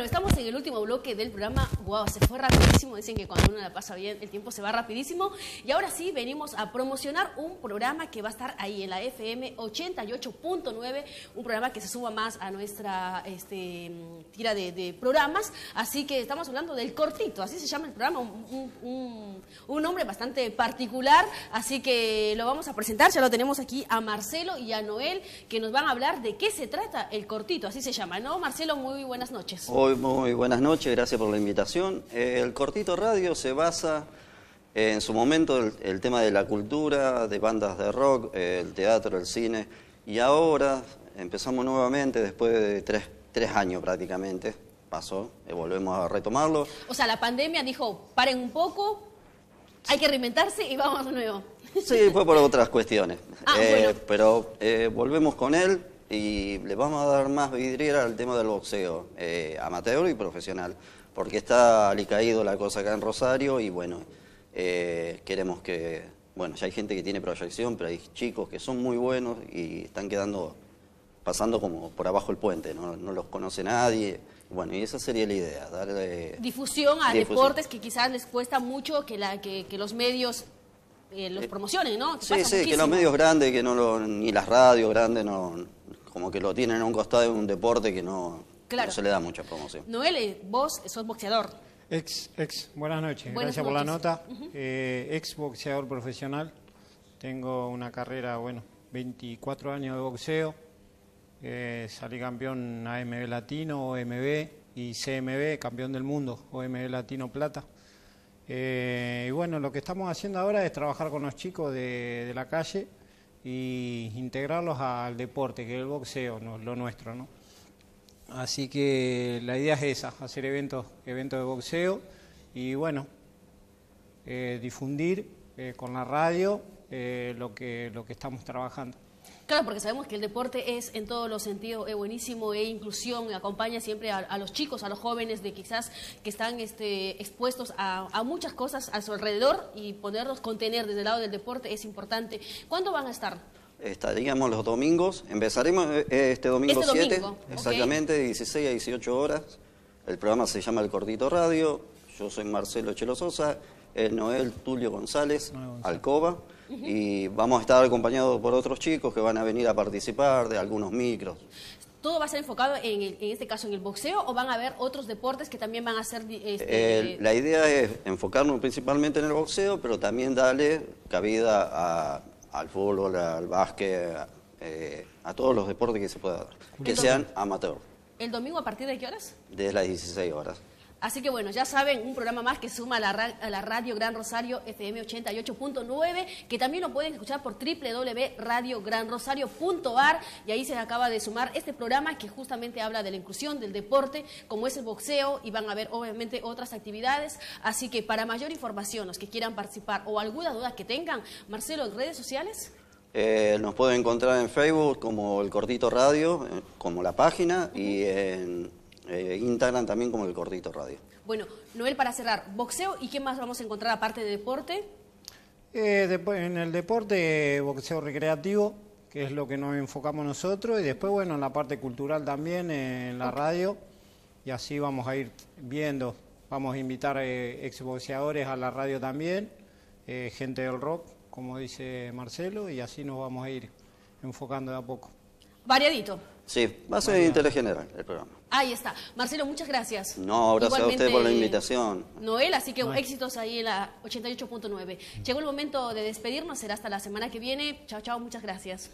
Bueno, estamos en el último bloque del programa. Wow, se fue rapidísimo. Dicen que cuando uno la pasa bien, el tiempo se va rapidísimo. Y ahora sí, venimos a promocionar un programa que va a estar ahí en la FM 88.9, un programa que se suba más a nuestra este, tira de, programas. Así que estamos hablando del cortito, así se llama el programa, un, un nombre bastante particular. Así que lo vamos a presentar. Ya lo tenemos aquí a Marcelo y a Noel, que nos van a hablar de qué se trata el cortito, así se llama, ¿no? Marcelo, muy buenas noches. Hoy muy buenas noches, gracias por la invitación. El Cortito Radio se basa en su momento el, el tema de la cultura, de bandas de rock, el teatro, el cine, y ahora empezamos nuevamente después de tres, tres años prácticamente, pasó, eh, volvemos a retomarlo. O sea, la pandemia dijo, paren un poco, hay que reinventarse y vamos de nuevo. Sí, fue por otras cuestiones. Ah, eh, pero eh, volvemos con él, y le vamos a dar más vidriera al tema del boxeo, eh, amateur y profesional, porque está alicaído la cosa acá en Rosario y bueno, eh, queremos que, bueno, ya hay gente que tiene proyección, pero hay chicos que son muy buenos y están quedando, pasando como por abajo el puente, no, los conoce nadie. Bueno, y esa sería la idea, darle... Difusión a deportes que quizás les cuesta mucho que, la, que, que los medios eh, los promocionen, ¿no? sí, sí, que los medios grandes, que no lo, ni las radios grandes no, como que lo tienen a un costado de un deporte que no, se le da mucha promoción. Noel, eh, vos sos boxeador. Ex, ex, buenas noches, gracias por la nota. Eh, ex boxeador profesional, tengo una carrera, bueno, 24 años de boxeo, eh, salí campeón AMB Latino, OMB y CMB, campeón del mundo, OMB Latino Plata. y bueno, lo que estamos haciendo ahora es trabajar con los chicos de la calle, y integrarlos al deporte, que es el boxeo, lo nuestro, ¿no? Así que la idea es esa, hacer eventos, eventos de boxeo y bueno, eh, difundir eh, con la radio eh, lo, que, lo que estamos trabajando. Claro, porque sabemos que el deporte es en todos los sentidos es buenísimo, e inclusión, acompaña siempre a, los chicos, a los jóvenes de quizás que están este, expuestos a, muchas cosas a su alrededor y ponerlos, contener desde el lado del deporte es importante. ¿Cuándo van a estar? Estaríamos los domingos, empezaremos eh, este domingo 7, este exactamente, de 16 a 18 horas. El programa se llama El Cortito Radio, yo soy Marcelo Chelo Sosa, el Noel Tulio González, Alcoba y vamos a estar acompañados por otros chicos que van a venir a participar de algunos micros. ¿Todo va a ser enfocado en, en este caso en el boxeo o van a haber otros deportes que también van a ser... Este... la idea es enfocarnos principalmente en el boxeo, pero también darle cabida al fútbol, al básquet, eh, a todos los deportes que se pueda dar, que sean amateur. ¿El domingo a partir de qué horas? Desde las 16 horas. Así que bueno, ya saben, un programa más que suma a la, radio Gran Rosario FM 88.9, que también lo pueden escuchar por www.radiogranrosario.ar y ahí se acaba de sumar este programa que justamente habla de la inclusión del deporte, como es el boxeo, y van a ver obviamente otras actividades. Así que para mayor información, los que quieran participar o alguna duda que tengan, Marcelo, redes sociales. Eh, nos pueden encontrar en Facebook como El Cortito Radio, eh, como la página, y en eh, Instagram también como el Cortito Radio. Bueno, Noel, para cerrar, boxeo y qué más vamos a encontrar aparte de deporte? Eh, en el deporte, boxeo recreativo, que es lo que nos enfocamos nosotros, y después, bueno, en la parte cultural también, en la radio, y así vamos a ir viendo, vamos a invitar eh, exboxeadores a la radio también, eh, gente del rock, como dice Marcelo, y así nos vamos a ir enfocando de a poco. Variadito. Sí, va a ser de interés general el programa. Ahí está. Marcelo, muchas gracias. No, gracias a usted por la invitación. Noel, así que éxitos ahí en la 88.9. Llegó el momento de despedirnos, será hasta la semana que viene. Chao, chao, muchas gracias.